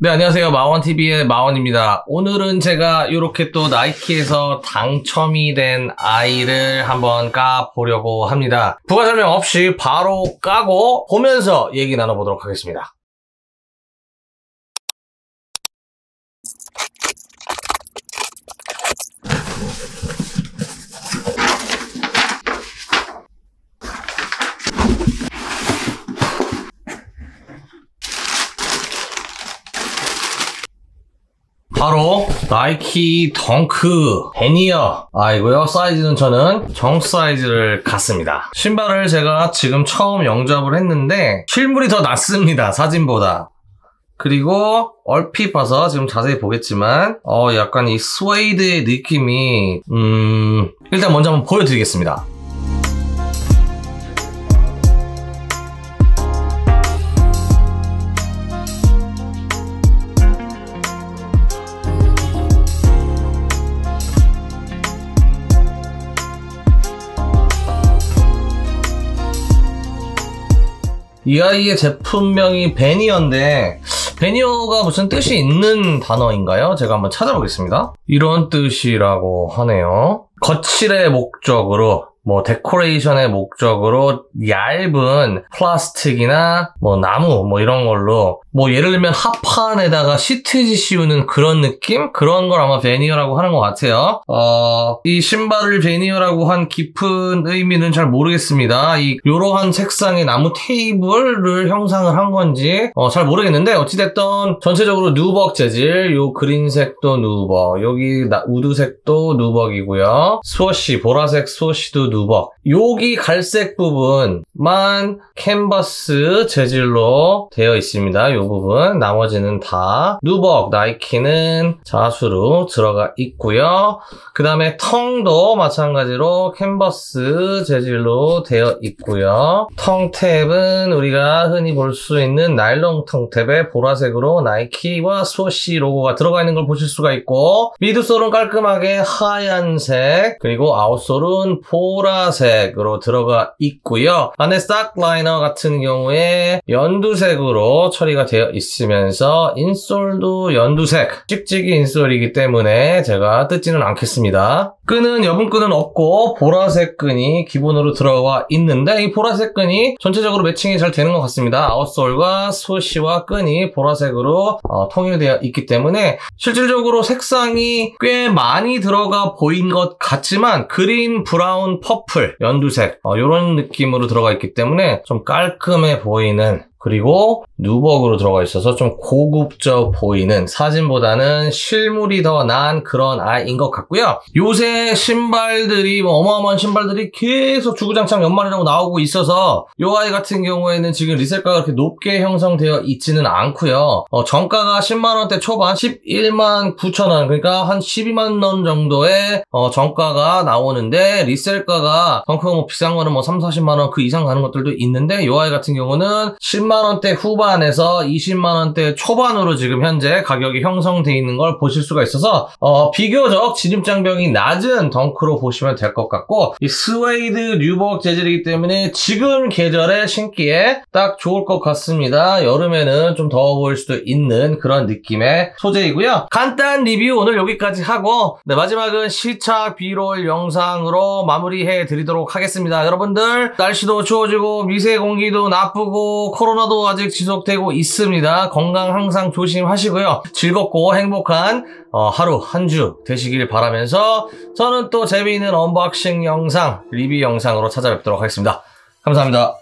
네, 안녕하세요. 마원TV의 마원입니다. 오늘은 제가 이렇게 또 나이키에서 당첨이 된 아이를 한번 까보려고 합니다. 부가 설명 없이 바로 까고 보면서 얘기 나눠보도록 하겠습니다. 바로 나이키 덩크 베니어. 아이고요. 사이즈는 저는 정 사이즈를 갔습니다. 신발을 제가 지금 처음 영접을 했는데 실물이 더 낫습니다 사진보다. 그리고 얼핏 봐서 지금 자세히 보겠지만 어 약간 이 스웨이드의 느낌이 음 일단 먼저 한번 보여드리겠습니다 이 아이의 제품명이 베니어인데 베니어가 무슨 뜻이 있는 단어인가요? 제가 한번 찾아보겠습니다. 이런 뜻이라고 하네요. 거칠의 목적으로 뭐 데코레이션의 목적으로 얇은 플라스틱이나 뭐 나무 뭐 이런 걸로 뭐 예를 들면 합판에다가 시트지 씌우는 그런 느낌? 그런 걸 아마 베니어라고 하는 것 같아요. 어, 이 신발을 베니어라고 한 깊은 의미는 잘 모르겠습니다. 이 요러한 색상의 나무 테이블을 형상을 한 건지 어, 잘 모르겠는데 어찌됐든 전체적으로 nubuck 재질 요 그린색도 nubuck 여기 나, 우드색도 nubuck이고요. Swoosh 보라색 Swoosh도 nubuck 여기 갈색 부분만 캔버스 재질로 되어 있습니다. 요 부분 나머지는 다 nubuck 나이키는 자수로 들어가 있고요. 그 다음에 tongue도 마찬가지로 캔버스 재질로 되어 있고요. tongue tab은 우리가 흔히 볼 수 있는 나일론 tongue tab에 보라색으로 나이키와 Swoosh 로고가 들어가 있는 걸 보실 수가 있고 midsole은 깔끔하게 하얀색 그리고 outsole은 보라 색으로 들어가 있고요. 안에 sock liner 같은 경우에 연두색으로 처리가 되어 있으면서 insole도 연두색 찍찍이 insole이기 때문에 제가 뜯지는 않겠습니다. 끈은 여분 끈은 없고 보라색 끈이 기본으로 들어가 있는데 이 보라색 끈이 전체적으로 matching이 잘 되는 것 같습니다. outsole과 swoosh와 끈이 보라색으로 어, 통일되어 있기 때문에 실질적으로 색상이 꽤 많이 들어가 보인 것 같지만 green, brown, purple, 연두색 이런 어, 느낌으로 들어가 있기 때문에 좀 깔끔해 보이는 그리고 nubuck으로 들어가 있어서 좀 고급져 보이는 사진보다는 실물이 더 나은 그런 아이인 것 같고요. 요새 신발들이 뭐 어마어마한 신발들이 계속 주구장창 연말이라고 나오고 있어서 이 아이 같은 경우에는 지금 resell가가 그렇게 높게 형성되어 있지는 않고요. 어, 정가가 10만 원대 초반 11만 9천 원 그러니까 한 12만 원 정도의 어, 정가가 나오는데 resell가가 덩크가 뭐 비싼 거는 뭐 3, 40만 원 그 이상 가는 것들도 있는데 이 아이 같은 경우는 10만 원대 후반에서 20만원대 초반으로 지금 현재 가격이 형성되어 있는 걸 보실 수가 있어서 어, 비교적 진입장벽이 낮은 덩크로 보시면 될 것 같고 이 스웨이드 nubuck 재질이기 때문에 지금 계절에 신기에 딱 좋을 것 같습니다. 여름에는 좀 더워 보일 수도 있는 그런 느낌의 소재이고요. 간단 리뷰 오늘 여기까지 하고 네, 마지막은 시착 B-roll 영상으로 마무리해 드리도록 하겠습니다. 여러분들 날씨도 추워지고 미세 공기도 나쁘고 코로나도 아직 지속되고 있습니다. 건강 항상 조심하시고요. 즐겁고 행복한 어, 하루 한 주 되시길 바라면서 저는 또 재미있는 unboxing 영상, 리뷰 영상으로 찾아뵙도록 하겠습니다. 감사합니다.